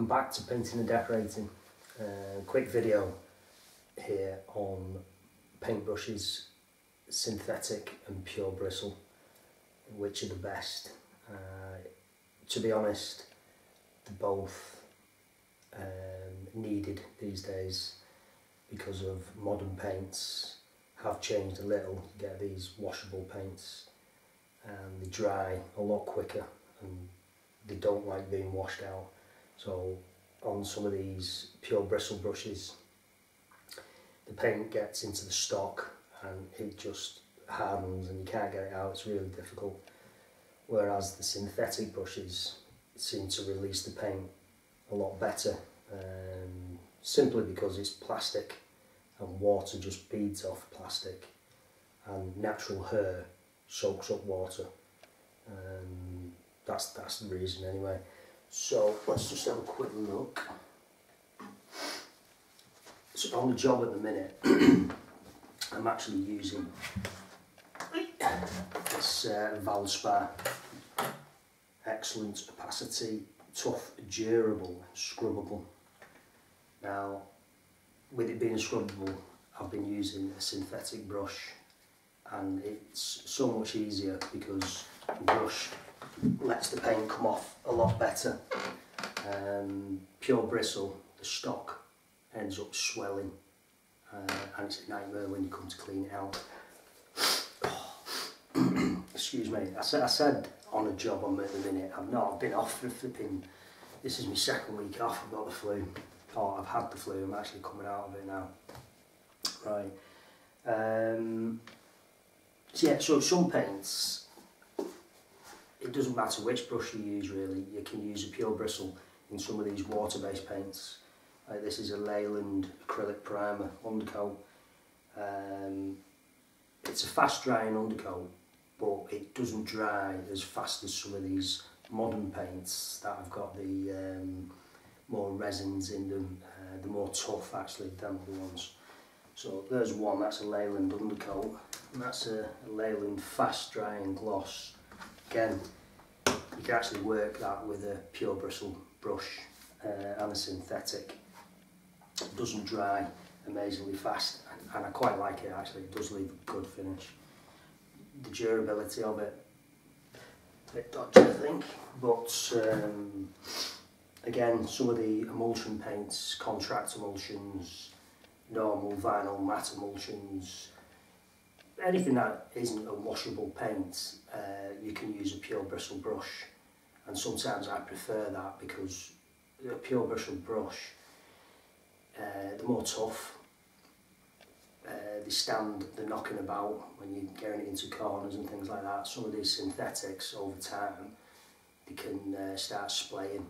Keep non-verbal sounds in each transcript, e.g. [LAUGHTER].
welcome back to Painting and Decorating. Uh, quick video here on paintbrushes, synthetic and pure bristle, which are the best. Uh, to be honest, they're both um, needed these days because of modern paints have changed a little. You get these washable paints and they dry a lot quicker and they don't like being washed out. So on some of these pure bristle brushes, the paint gets into the stock and it just hardens and you can't get it out. It's really difficult. Whereas the synthetic brushes seem to release the paint a lot better, um, simply because it's plastic and water just beads off plastic and natural hair soaks up water. Um, that's that's the reason anyway. So let's just have a quick look. So on the job at the minute, [CLEARS THROAT] I'm actually using this uh, Valspar excellent opacity, tough, durable, scrubbable. Now, with it being scrubbable, I've been using a synthetic brush and it's so much easier because brush lets the paint come off a lot better. Um, pure bristle, the stock ends up swelling uh, and it's a nightmare when you come to clean it out. [COUGHS] Excuse me, I said, I said on a job I'm at the minute, I've not been off for flipping, this is my second week off, I've got the flu. Oh, I've had the flu, I'm actually coming out of it now. Right. Um, so yeah, so some paints, it doesn't matter which brush you use really, you can use a pure bristle in some of these water-based paints. Like this is a Leyland acrylic primer undercoat. Um, it's a fast drying undercoat, but it doesn't dry as fast as some of these modern paints that have got the um, more resins in them, uh, the more tough actually than the ones. So there's one, that's a Leyland undercoat, and that's a, a Leyland fast drying gloss. Again, you can actually work that with a pure bristle brush uh, and a synthetic. It doesn't dry amazingly fast, and, and I quite like it actually, it does leave a good finish. The durability of it, a bit dodgy I think, but um, again, some of the emulsion paints, contract emulsions, normal vinyl matte emulsions, anything that isn't a washable paint, uh, you can use a pure bristle brush. And sometimes I prefer that because a pure bristle brush, uh, more tough. Uh, they stand, they're knocking about when you're getting it into corners and things like that. Some of these synthetics over time, they can uh, start splaying.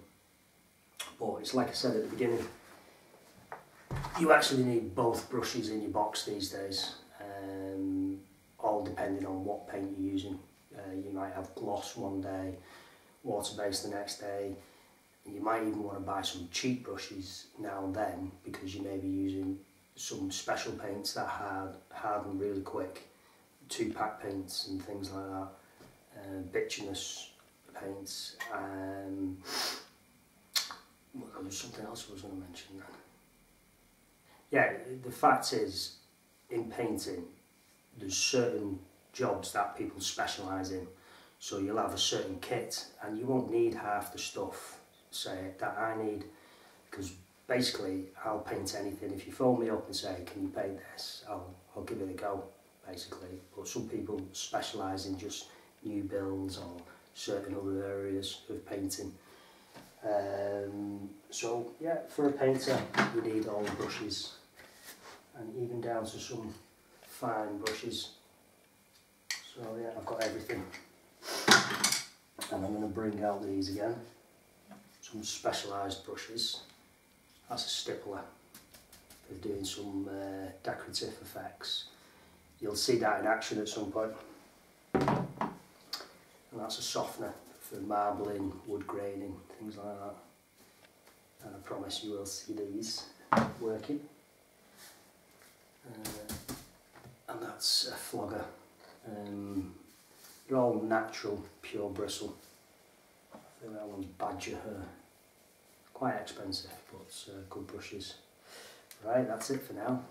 But it's like I said at the beginning, you actually need both brushes in your box these days, all depending on what paint you're using. Uh, you might have gloss one day, water-based the next day. You might even want to buy some cheap brushes now and then because you may be using some special paints that hard, harden really quick, two-pack paints and things like that, uh, bituminous paints. Um, there was something else I was going to mention then yeah, the fact is, in painting, there's certain jobs that people specialise in. So you'll have a certain kit and you won't need half the stuff, say, that I need. Because basically, I'll paint anything. If you phone me up and say, can you paint this? I'll, I'll give it a go, basically. But some people specialise in just new builds or certain other areas of painting. Um, so yeah, for a painter, you need all the brushes and even down to some fine brushes. So yeah, I've got everything. And I'm going to bring out these again. Some specialised brushes. That's a stippler for doing some uh, decorative effects. You'll see that in action at some point. And that's a softener for marbling, wood graining, things like that. And I promise you will see these working. Uh, and that's a flogger. Um, they're all natural, pure bristle. I think that one's badger hair. quite expensive, but uh, good brushes. Right, that's it for now.